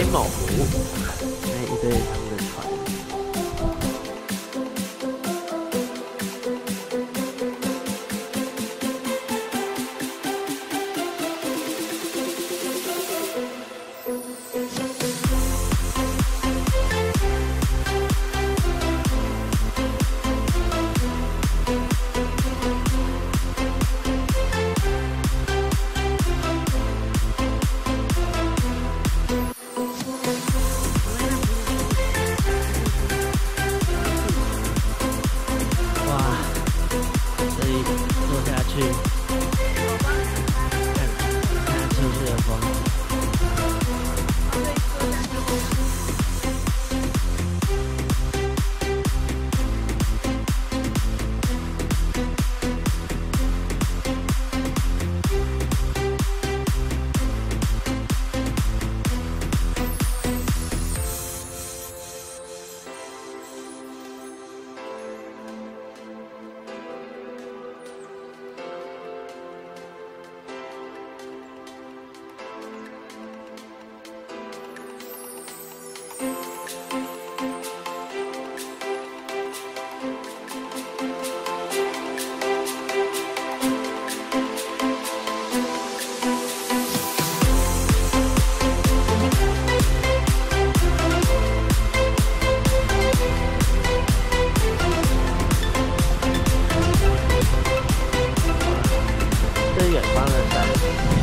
天宝湖。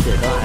给的。